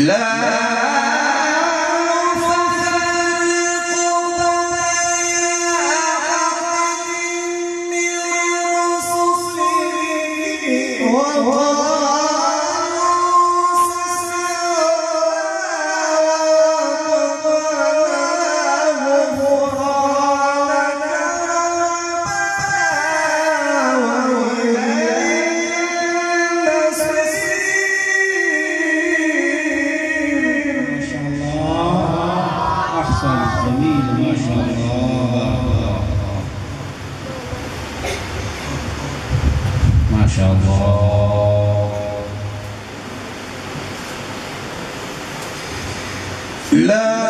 لا Là. La.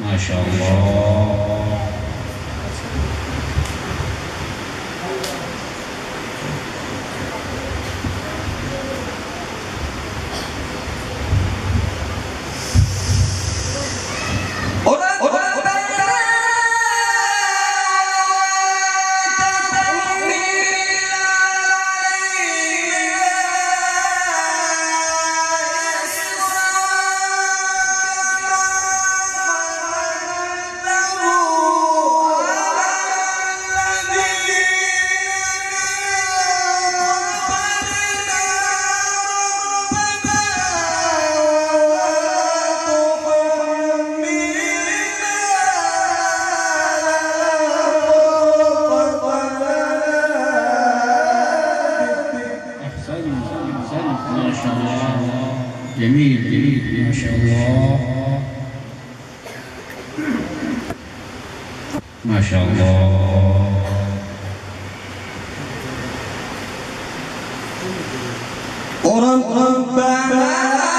Masya Allah جميل جميل ما شاء الله ما شاء الله Oran Rabbana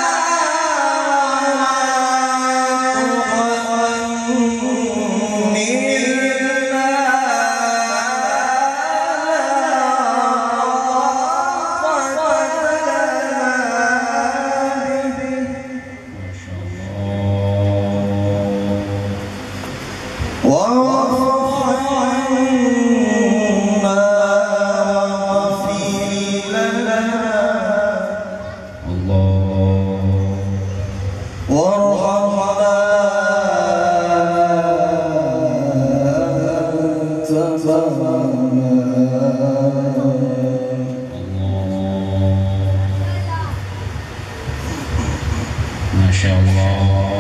شاء الله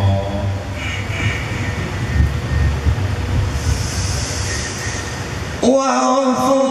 واعفو